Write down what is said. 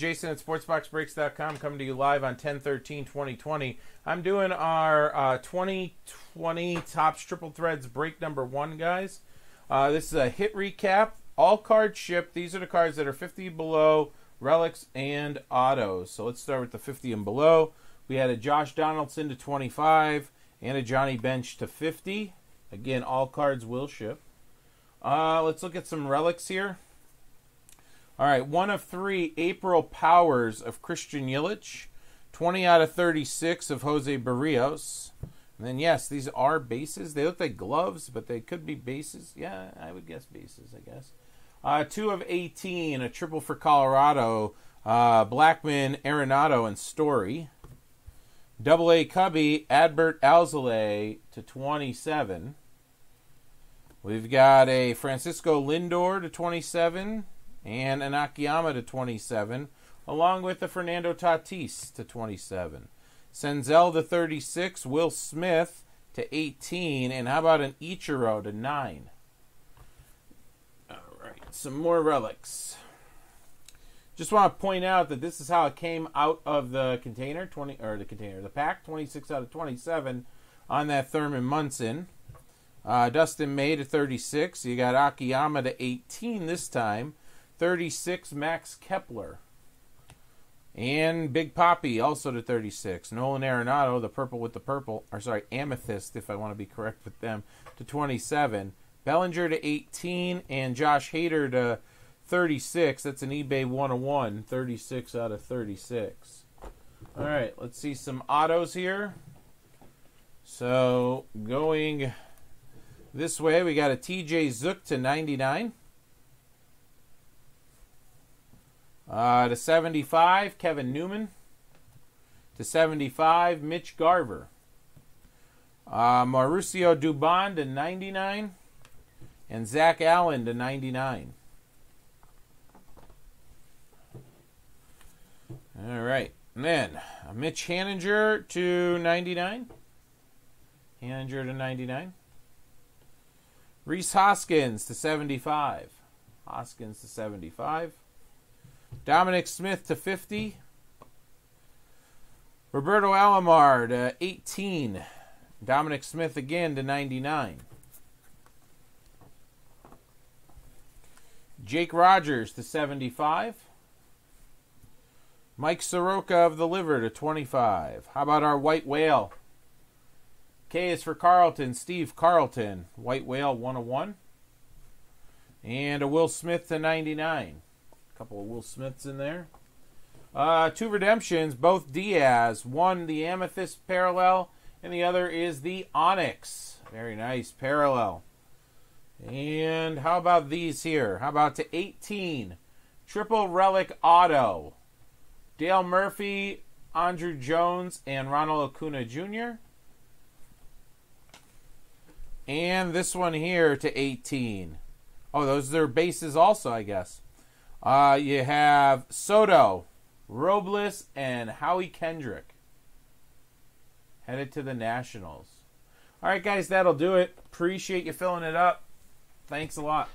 Jason at SportsBoxBreaks.com coming to you live on 10 13 2020. I'm doing our uh, 2020 Topps Triple Threads break number one, guys. Uh, this is a hit recap, all cards shipped. These are the cards that are 50 below, relics, and autos. So let's start with the 50 and below. We had a Josh Donaldson to 25 and a Johnny Bench to 50. Again, all cards will ship. Uh, let's look at some relics here. All right, one of three April Powers of Christian Yelich, 20 out of 36 of Jose Berrios. And then, yes, these are bases. They look like gloves, but they could be bases. Yeah, I would guess bases, I guess. Uh, two of 18, a triple for Colorado, uh, Blackmon, Arenado, and Story. Double A Cubby, Adbert Alzolay to 27. We've got a Francisco Lindor to 27 and an Akiyama to 27, along with the Fernando Tatis to 27. Senzel to 36, Will Smith to 18, and how about an Ichiro to 9? All right, some more relics. Just want to point out that this is how it came out of the container, 20 or the container, the pack, 26 out of 27 on that Thurman Munson. Uh, Dustin May to 36. You got Akiyama to 18 this time. 36, Max Kepler. And Big Poppy also to 36. Nolan Arenado, the purple with the purple, or sorry, Amethyst, if I want to be correct with them, to 27. Bellinger to 18, and Josh Hader to 36. That's an eBay 101, 36 out of 36. All right, let's see some autos here. So going this way, we got a TJ Zeuch to 99. Uh, to 75, Kevin Newman. To 75, Mitch Garver. Uh, Mauricio Dubon to 99. And Zach Allen to 99. All right. And then uh, Mitch Haniger to 99. Haniger to 99. Rhys Hoskins to 75. Hoskins to 75. Dominic Smith to 50. Roberto Alomar to 18. Dominic Smith again to 99. Jake Rogers to 75. Mike Soroka of the Liver to 25. How about our White Whale? K is for Carlton, Steve Carlton, White Whale 101. And a Will Smith to 99 couple of Will Smiths in there. Uh, two redemptions, both Diaz. One, the Amethyst parallel, and the other is the Onyx. Very nice parallel. And how about these here? How about to 18? Triple Relic Auto. Dale Murphy, Andruw Jones, and Ronald Acuna Jr. And this one here to 18. Oh, those are bases also, I guess. Uh, you have Soto, Robles, and Howie Kendrick headed to the Nationals. All right, guys, that'll do it. Appreciate you filling it up. Thanks a lot.